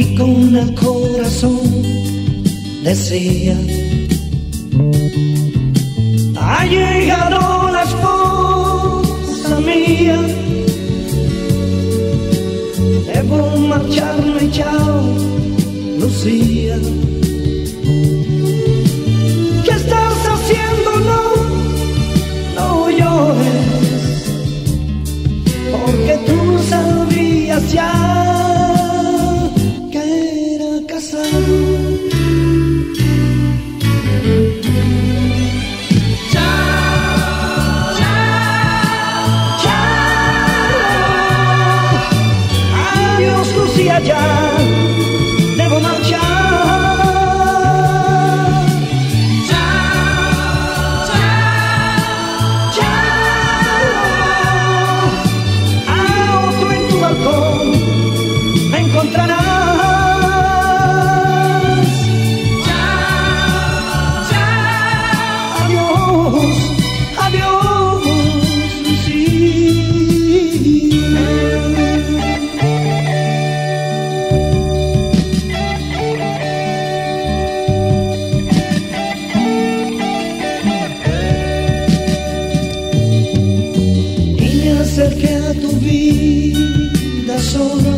y con el corazón decía, ha llegado la esposa mía, debo marcharme, chao, Lucía. ¿Qué estás haciendo? No, no llores, porque tú sabías ya Lucía, acerqué a tu vida solo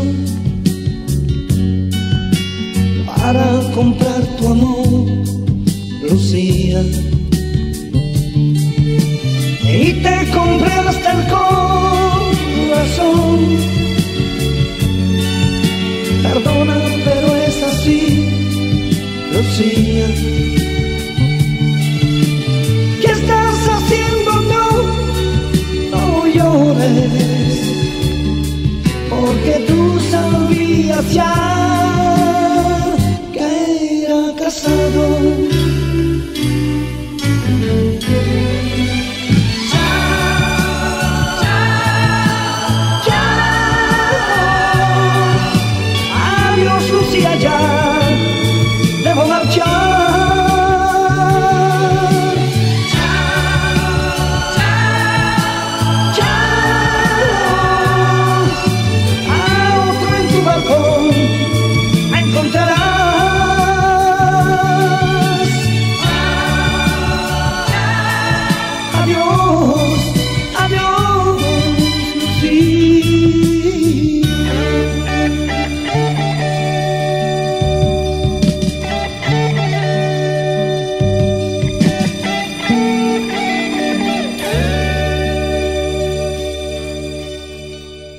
para comprar tu amor, Lucía. Y te compré hasta el corazón. Perdona, pero es así, Lucía. sabía fiar que era casado. Lucia ya, devo marchare.